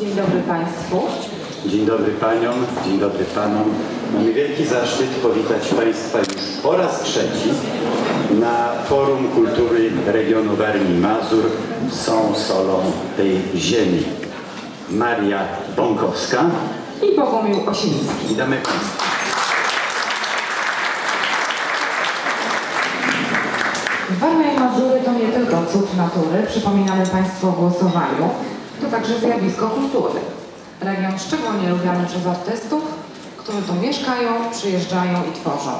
Dzień dobry Państwu. Dzień dobry Paniom, dzień dobry Panom. Mamy wielki zaszczyt powitać Państwa już po raz trzeci na Forum Kultury Regionu Warmii Mazur są solą tej ziemi. Maria Bąkowska. I Bogumił Osiński. Witamy Państwa. Warmia i Mazury to nie tylko cud natury, przypominamy Państwu o głosowaniu, to także zjawisko kultury. Region szczególnie lubiany przez artystów, którzy tu mieszkają, przyjeżdżają i tworzą.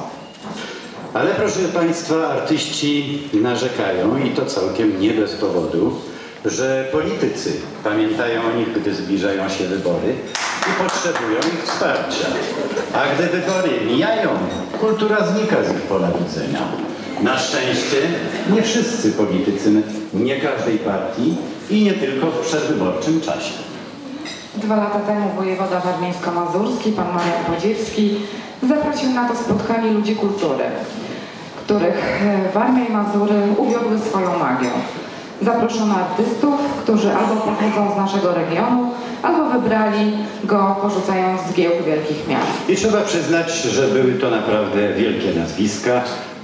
Ale proszę Państwa, artyści narzekają i to całkiem nie bez powodu, że politycy pamiętają o nich, gdy zbliżają się wybory i potrzebują ich wsparcia. A gdy wybory mijają, kultura znika z ich pola widzenia. Na szczęście nie wszyscy politycy, nie każdej partii i nie tylko w przedwyborczym czasie. Dwa lata temu wojewoda warmińsko-mazurski, pan Marian Podziewski, zaprosił na to spotkanie ludzi kultury, których e, Warmia i Mazury uwiodły swoją magią. Zaproszono artystów, którzy albo pochodzą z naszego regionu, albo wybrali go porzucając z giełd wielkich miast. I trzeba przyznać, że były to naprawdę wielkie nazwiska,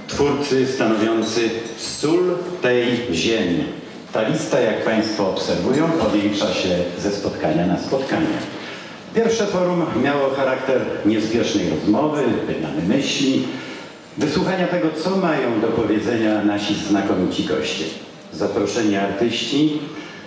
twórcy stanowiący sól tej ziemi. Ta lista, jak Państwo obserwują, powiększa się ze spotkania na spotkanie. Pierwsze forum miało charakter niespiesznej rozmowy, wymiany myśli, wysłuchania tego, co mają do powiedzenia nasi znakomici goście. Zaproszeni artyści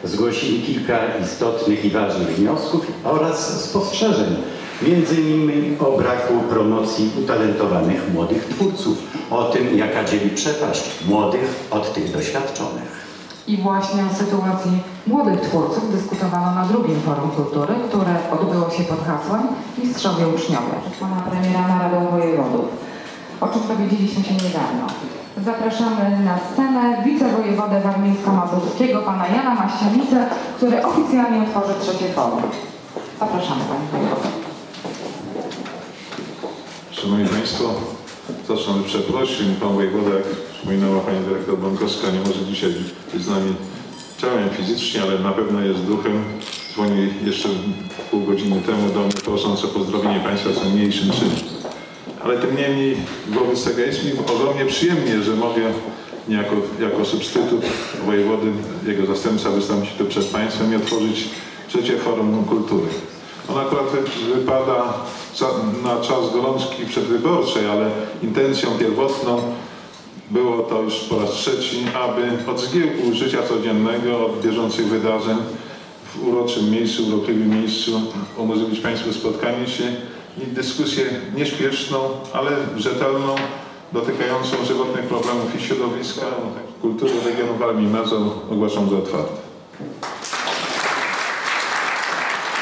zgłosili kilka istotnych i ważnych wniosków oraz spostrzeżeń, między innymi o braku promocji utalentowanych młodych twórców, o tym, jaka dzieli przepaść młodych od tych doświadczonych. I właśnie o sytuacji młodych twórców dyskutowano na drugim Forum Kultury, które odbyło się pod hasłem Mistrzowie Uczniowie, pana premiera Naradą Wojewodów, o czym dowiedzieliśmy się niedawno. Zapraszamy na scenę wicewojewodę warmińsko-mazurskiego, pana Jana Maścianicę, który oficjalnie otworzy trzecie forum. Zapraszamy panie wojewodo. Szanowni Państwo, zacznę od przeprosin. Pan wojewoda, jak wspominała Pani Dyrektor Bąkowska, nie może dzisiaj być z nami ciałem fizycznie, ale na pewno jest duchem. Dzwonił jeszcze pół godziny temu do mnie prosząc o pozdrowienie Państwa co mniejszym czynem. Ale tym niemniej wobec tego jest mi ogromnie przyjemnie, że mogę niejako jako substytut wojewody, jego zastępca wystąpić tu przed Państwem i otworzyć trzecie forum kultury. On akurat wy- wypada na czas gorączki przedwyborczej, ale intencją pierwotną było to już po raz trzeci, aby od zgiełku życia codziennego, od bieżących wydarzeń w uroczym miejscu, urokliwym miejscu umożliwić Państwu spotkanie się i dyskusję nieśpieszną, ale rzetelną, dotykającą żywotnych problemów i środowiska, kultury regionu Warmii i Mazur ogłaszam za otwarte.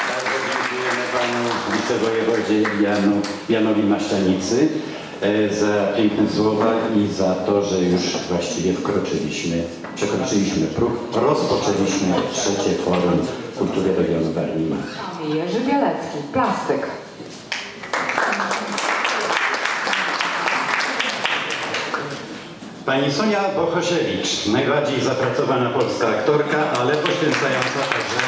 Bardzo dziękujemy panu wicewojewodzie Janu, Janowi Maszczanicy za piękne słowa i za to, że już właściwie wkroczyliśmy, przekroczyliśmy próg, rozpoczęliśmy trzecie forum kultury regionu. Pan Jerzy Bielecki, plastyk. Pani Sonia Bohosiewicz, najbardziej zapracowana polska aktorka, ale poświęcająca także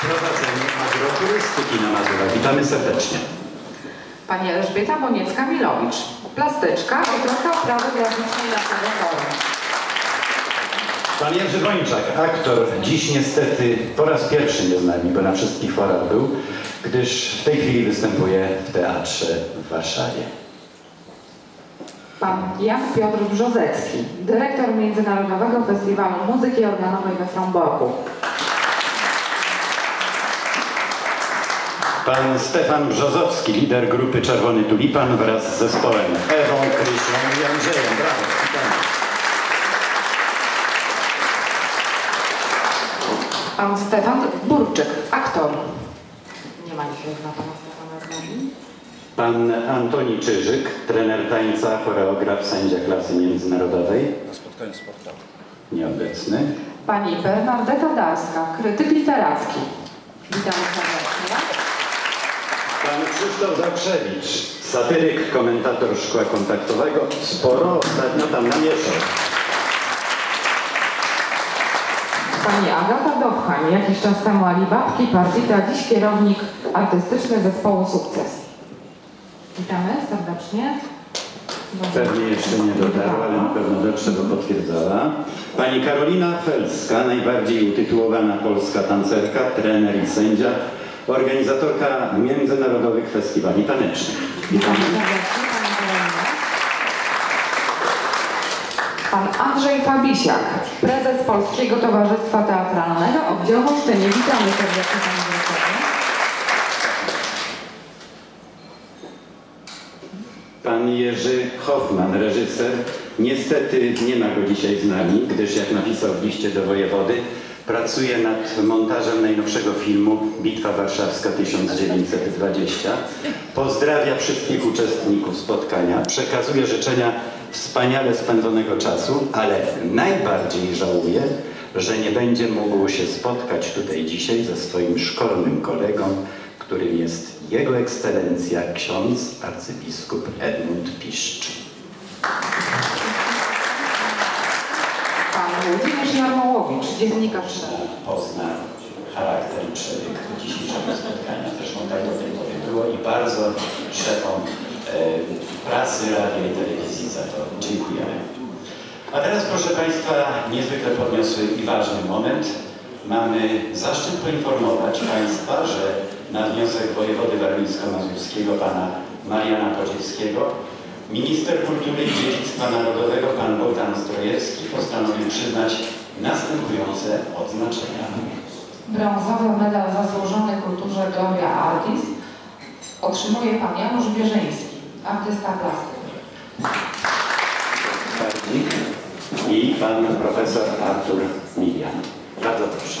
prowadzeniu agroturystyki na Mazurach. Witamy serdecznie. Pani Elżbieta Boniecka-Milowicz, plastyczka, autorka oprawy graficznej na forum. Pan Jerzy Wończak, aktor, dziś niestety po raz pierwszy nie z nami, bo na wszystkich forach był, gdyż w tej chwili występuje w teatrze w Warszawie. Pan Jan Piotr Brzozecki, dyrektor Międzynarodowego Festiwalu Muzyki Organowej we Fromborku. Pan Stefan Brzozowski, lider grupy Czerwony Tulipan wraz z zespołem Ewą, Krysią i Andrzejem. Brawo, witamy. Pan Stefan Burczyk, aktor. Nie ma dzisiaj na pana Stefana z nami. Pan Antoni Czyżyk, trener tańca, choreograf, sędzia klasy międzynarodowej. Na spotkaniu sportowym. Nieobecny. Pani Bernadetta Darska, krytyk literacki. Witamy serdecznie. Pan Krzysztof Zakrzewicz, satyryk, komentator szkła kontaktowego. Sporo ostatnio tam namieszał. Pani Agata Dobchań, jakiś czas temu Alibabki, Partita, dziś kierownik artystyczny zespołu Sukces. Witamy serdecznie. Pewnie jeszcze nie dotarła, ale na pewno dotrze, bo potwierdzała. Pani Karolina Felska, najbardziej utytułowana polska tancerka, trener i sędzia, organizatorka międzynarodowych festiwali tanecznych. Witamy serdecznie. Pan Andrzej Fabisiak, prezes Polskiego Towarzystwa Teatralnego Oddział Olsztynie. Witamy serdecznie Panie Dyrektorze. Pan Jerzy Hoffman, reżyser, niestety nie ma go dzisiaj z nami, gdyż jak napisał w liście do wojewody, pracuje nad montażem najnowszego filmu Bitwa Warszawska 1920. Pozdrawia wszystkich uczestników spotkania, przekazuje życzenia wspaniale spędzonego czasu, ale najbardziej żałuje, że nie będzie mógł się spotkać tutaj dzisiaj ze swoim szkolnym kolegą, którym jest Jego Ekscelencja ksiądz arcybiskup Edmund Piszcz. Włodzimierz Jarmołowicz, dziennikarz. Pozna charakter i przebieg dzisiejszego spotkania. Zresztą tak do tej pory było i bardzo szefom e, prasy, radia i telewizji za to dziękujemy. A teraz proszę Państwa, niezwykle podniosły i ważny moment. Mamy zaszczyt poinformować Państwa, że na wniosek wojewody warmińsko-mazurskiego pana Mariana Podziewskiego minister kultury i dziedzictwa narodowego pan Bogdan Strojewski postanowił przyznać następujące odznaczenia. Brązowy medal zasłużony kulturze Gloria Artis otrzymuje pan Janusz Bierzyński, artysta plastyk. I pan profesor Artur Milian. Bardzo proszę.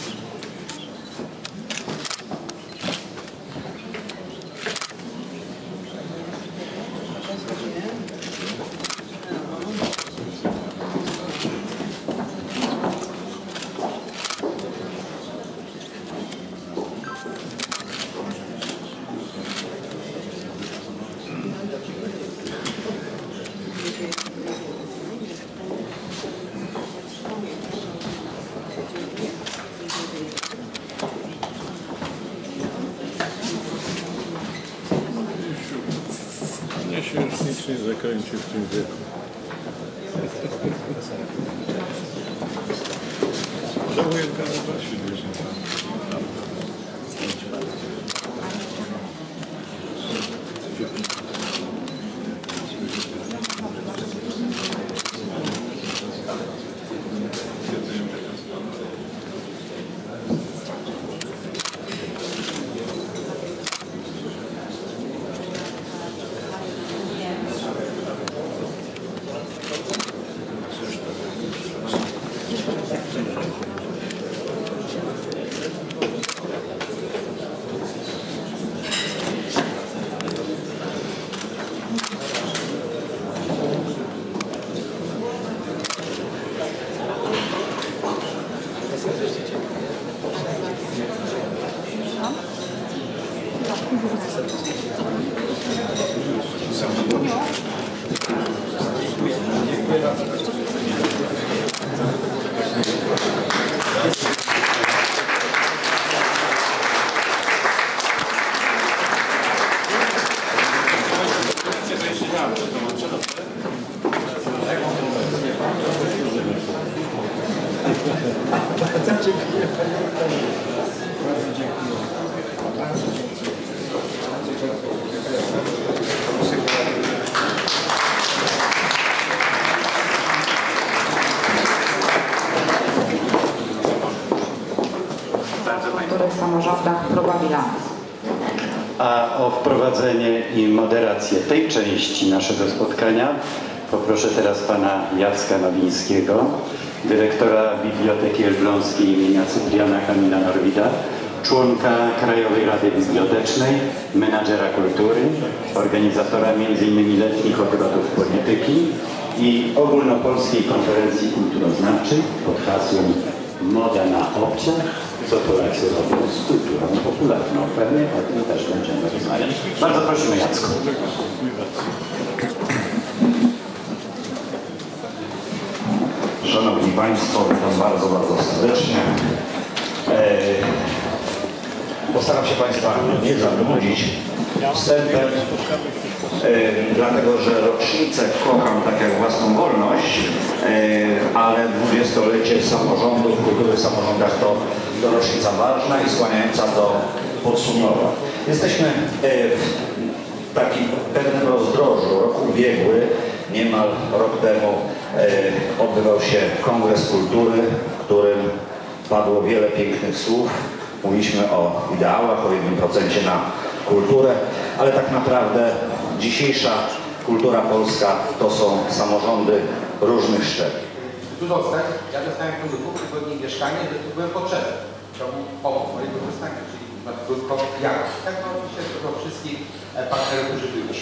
Nie się już nic nie zakręci w tym wieku. Żałuję Karabashi gdzieś tam. Bardzo w Państwu których samorządach prowabi las. A o wprowadzenie i moderację tej części naszego spotkania poproszę teraz pana Jacka Nowińskiego, dyrektora Biblioteki Elbląskiej imienia Cypriana Kamila Norwida, członka Krajowej Rady Bibliotecznej, menadżera kultury, organizatora m.in. letnich obrotów polityki i ogólnopolskiej konferencji kulturoznawczej pod hasłem Moda na obciach, co Polacy robią z kulturą popularną. Pewnie o tym też będziemy rozmawiać. Bardzo prosimy Jacku. Szanowni Państwo, witam bardzo, bardzo serdecznie. E, Postaram się Państwa nie zanudzić wstępem, e, dlatego że rocznicę kocham tak jak własną wolność, e, ale dwudziestolecie samorządów, kultury w samorządach to, to rocznica ważna i skłaniająca do podsumowań. Jesteśmy e, w takim pewnym rozdrożu. Rok ubiegły, niemal rok temu, odbywał się Kongres Kultury, w którym padło wiele pięknych słów. Mówiliśmy o ideałach, o jednym procencie na kulturę, ale tak naprawdę dzisiejsza kultura polska to są samorządy różnych szczebli. Tu zostać, ja dostałem w ciągu dwóch tygodni mieszkanie, że tu byłem potrzebny. Ciągu pomóc mojego dostania, czyli na krótko jakość. Tak no oczywiście to do wszystkich e, partnerów, którzy byli.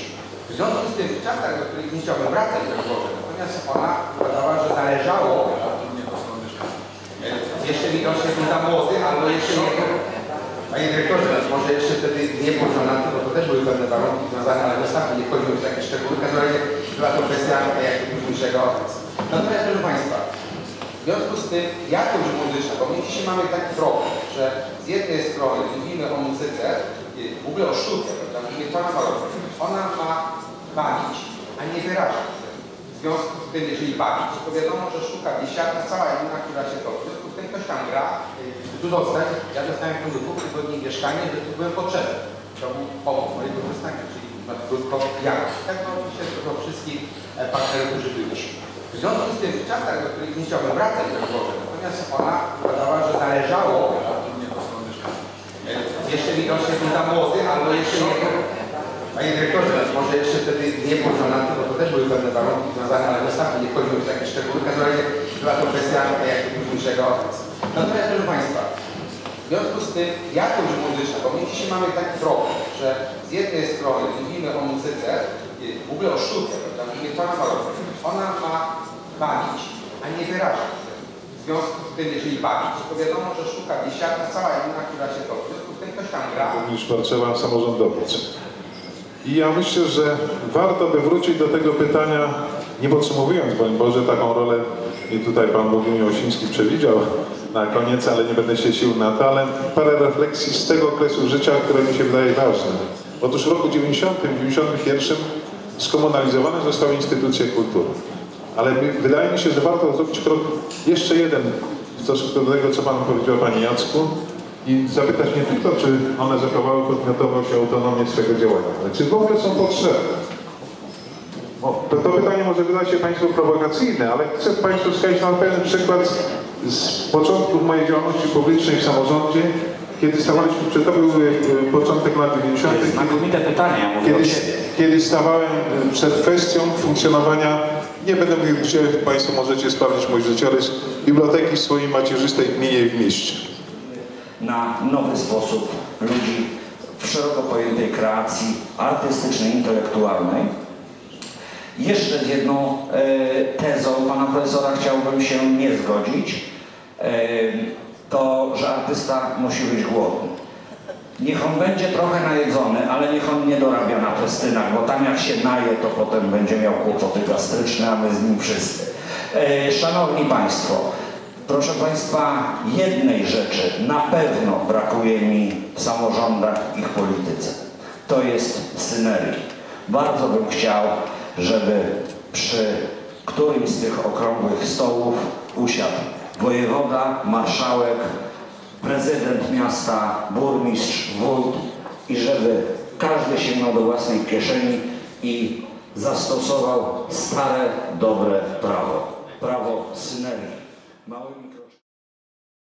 W związku z tym w czasach, do których nie chciałbym wracać do Boże, natomiast ona uważała, że zależało e, jeszcze był za młody, albo jeszcze nie Panie dyrektorze, może jeszcze wtedy nie był żonaty, bo to też były pewne warunki związane, ale zostawmy, nie wchodzimy w takie szczegóły. W każdym razie była to kwestia e, jakby późniejszego okresu. Natomiast proszę Państwa, w związku z tym jakość muzyczna, bo my dzisiaj mamy taki problem, że z jednej strony mówimy o muzyce, y, w ogóle o sztuce, prawda, mówimy Malowskiego. Ona ma bawić, a nie wyrażać. W związku z tym, jeżeli bawić, to wiadomo, że sztuka biesiadna, cała inna, która się to. W związku z tym ktoś tam gra, tu zostać. Ja dostałem w ciągu dwóch tygodni mieszkanie, że tu byłem potrzebny. To był pomóc mojego dostania, czyli na krótko jakość. Tak no oczywiście to do wszystkich e, partnerów, którzy byli. W związku z tym w czasach, do których nie chciałbym wracać do Boże, natomiast ona uważała, że zależało e, jeszcze mi troszkę był za młody, albo jeszcze nie Panie dyrektorze, może jeszcze wtedy nie był żonaty, bo to też były pewne warunki związane, ale zostawmy, nie wchodzimy w takie szczegóły. W każdym razie była to kwestia e, jakby późniejszego. Natomiast proszę Państwa, w związku z tym jakość muzyczna, bo my dzisiaj mamy taki problem, że z jednej strony mówimy o muzyce, y, w ogóle o sztuce, prawda, mówimy Malowskiego. Ona ma bawić, a nie wyrażać. W związku z tym, jeżeli bawić, to wiadomo, że sztuka biesiadna, cała inna, która się toczy. W związku z tym ktoś tam gra, niż potrzeba samorządowiec. I ja myślę, że warto by wrócić do tego pytania, nie podsumowując, broń Boże, taką rolę i tutaj Pan Bogumił Osiński przewidział na koniec, ale nie będę się sił na to, ale parę refleksji z tego okresu życia, które mi się wydaje ważne. Otóż w roku 90, 91 skomunalizowane zostały instytucje kultury. Ale wydaje mi się, że warto zrobić krok jeszcze jeden w stosunku do tego, co Pan powiedział Panie Jacku i zapytać nie tylko, czy one zachowały podmiotowość i autonomię swego działania, ale czy w ogóle są potrzebne. O, to, to pytanie może wydać się Państwu prowokacyjne, ale chcę Państwu wskazać na pewien przykład z początków mojej działalności publicznej w samorządzie, kiedy stawaliśmy, czy to był e, początek lat 90. kiedy- Znakomite pytanie, mówię kiedy, kiedy stawałem y, przed kwestią funkcjonowania, nie będę mówił gdzie, Państwo możecie sprawdzić mój życiorys, biblioteki w swojej macierzystej gminie i w mieście. na nowy sposób ludzi w szeroko pojętej kreacji artystycznej, intelektualnej. Jeszcze z jedną e, tezą pana profesora chciałbym się nie zgodzić. E, to, że artysta musi być głodny. Niech on będzie trochę najedzony, ale niech on nie dorabia na festynach, bo tam jak się naje, to potem będzie miał kłopoty gastryczne, a my z nim wszyscy. E, Szanowni Państwo, proszę Państwa, jednej rzeczy na pewno brakuje mi w samorządach ich polityce. To jest synergii. Bardzo bym chciał, żeby przy którymś z tych okrągłych stołów usiadł wojewoda, marszałek, prezydent miasta, burmistrz, wójt i żeby każdy sięgnął do własnej kieszeni i zastosował stare, dobre prawo. Prawo synergii. Małymi